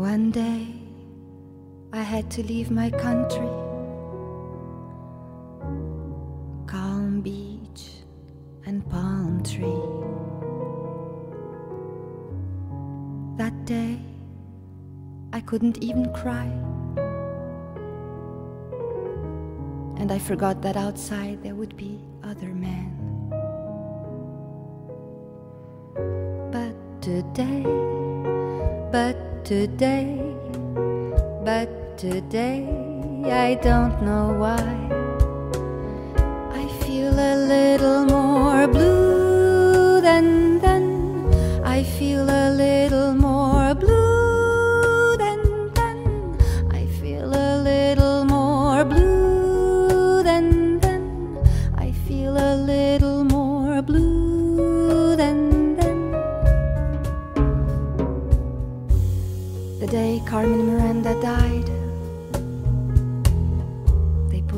One day I had to leave my country. Calm beach and palm tree. That day I couldn't even cry. And I forgot that outside there would be other men. But today, but today, but today, I don't know why. I feel a little more blue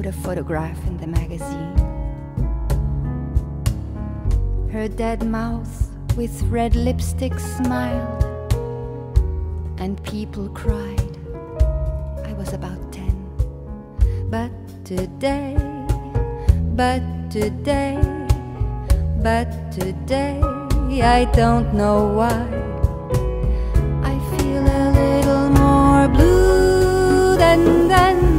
put a photograph in the magazine. Her dead mouth with red lipstick smiled, and people cried. I was about ten. But today, but today, but today, I don't know why. I feel a little more blue than then.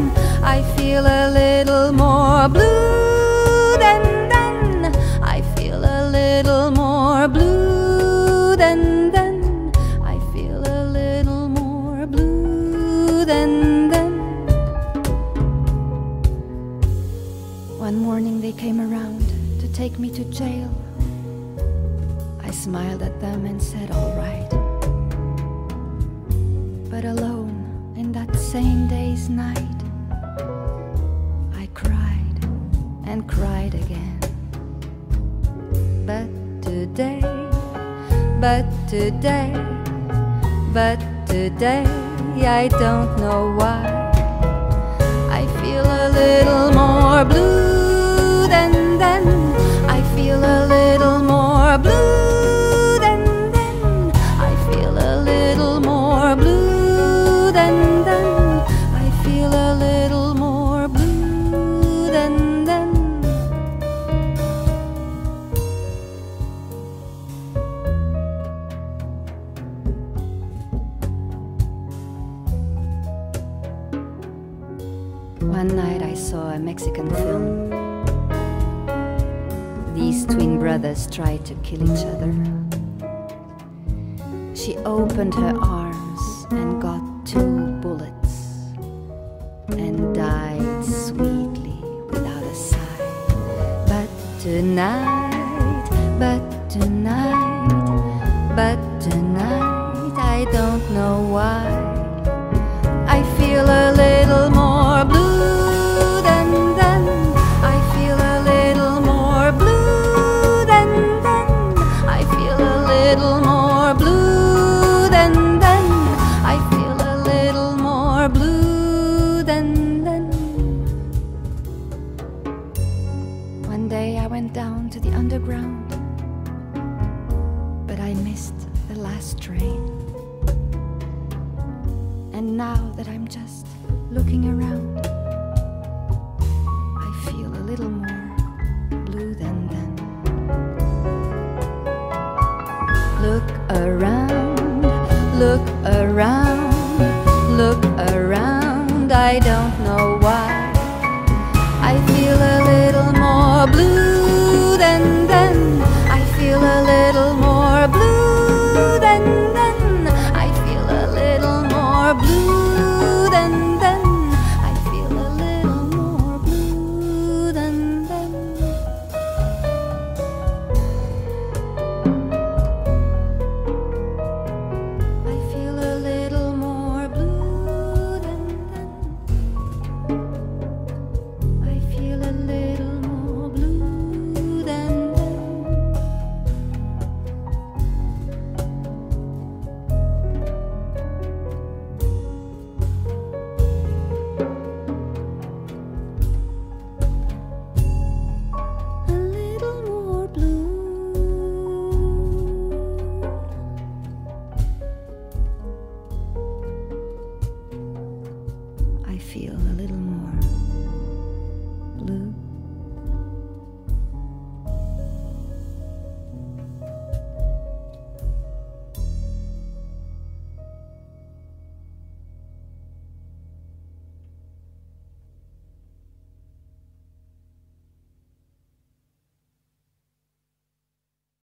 I feel a little more blue than then. I feel a little more blue than then. I feel a little more blue than then. One morning they came around to take me to jail. I smiled at them and said, All right. But alone in that same day's night, today, but today, but today, I don't know why. I feel One night I saw a Mexican film. These twin brothers tried to kill each other. She opened her arms and got two bullets and died sweetly without a sigh. But tonight, but tonight, but tonight, I don't know why. Day I went down to the underground, but I missed the last train. And now that I'm just looking around, I feel a little more blue than then. Look around, look around, look around. I don't